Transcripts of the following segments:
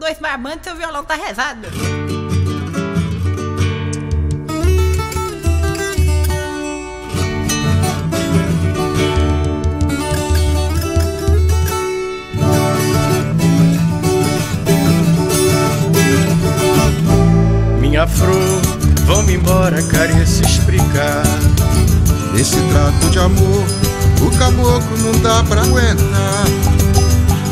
Dois marmantes e o violão tá rezado. Minha flor, vamos embora, careça explicar. Esse trato de amor, o caboclo não dá pra aguentar.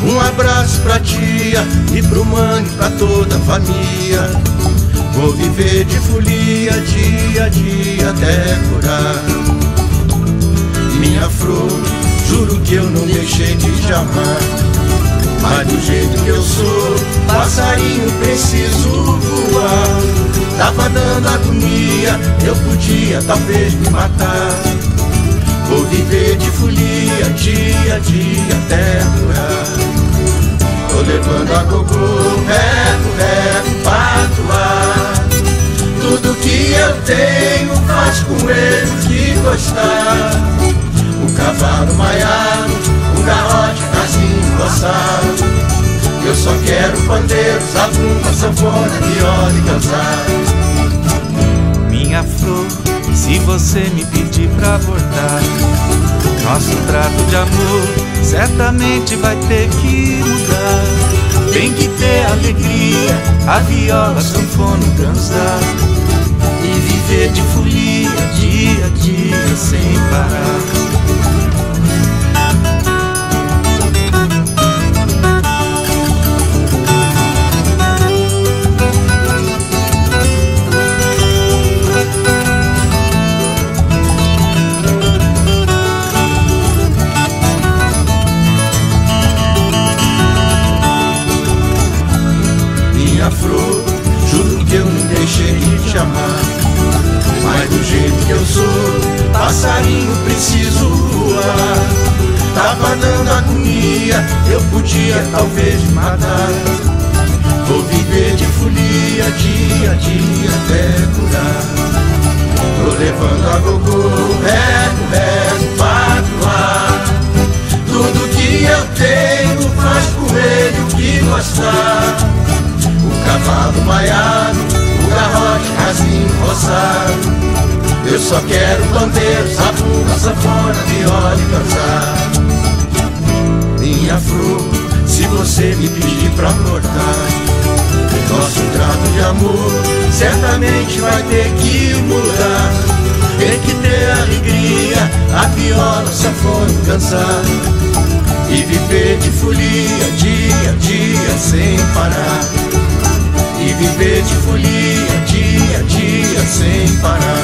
Um abraço pra tia e pro mano e pra toda a família. Vou viver de folia dia a dia até curar. Minha flor, juro que eu não deixei de te amar. Mas do jeito que eu sou, passarinho preciso voar. Tava dando agonia, eu podia talvez me matar. Vou viver de folia dia a dia levando a gogô, reto, reto, patuar. Tudo que eu tenho faz com ele o que gostar. Um cavalo maiado, um garrote, casinho roçado. Eu só quero pandeiro, zabumba, sanfona, viola e cantar. Minha flor, se você me pedir pra voltar, nosso trato de amor certamente vai ter que mudar. Tem que ter alegria, a viola, a sanfona, o dançar e viver de folia dia a dia que eu não deixei de te amar. Mas do jeito que eu sou, passarinho preciso voar. Tava dando agonia, eu podia talvez me matar. Vou viver de folia dia a dia até curar. Tô levando a gogô, reto, reto, patuar. Tudo que eu tenho faz com ele o que gostar. O cavalo maiado, o roçado. Eu só quero pandeiro, zabumba, sanfona, viola e cantar. Minha flor, se você me pedir pra brotar, nosso trato de amor certamente vai ter que mudar. Tem que ter alegria, a viola, sanfona, cansar. E viver de folia dia a dia sem parar. E viver de folia para.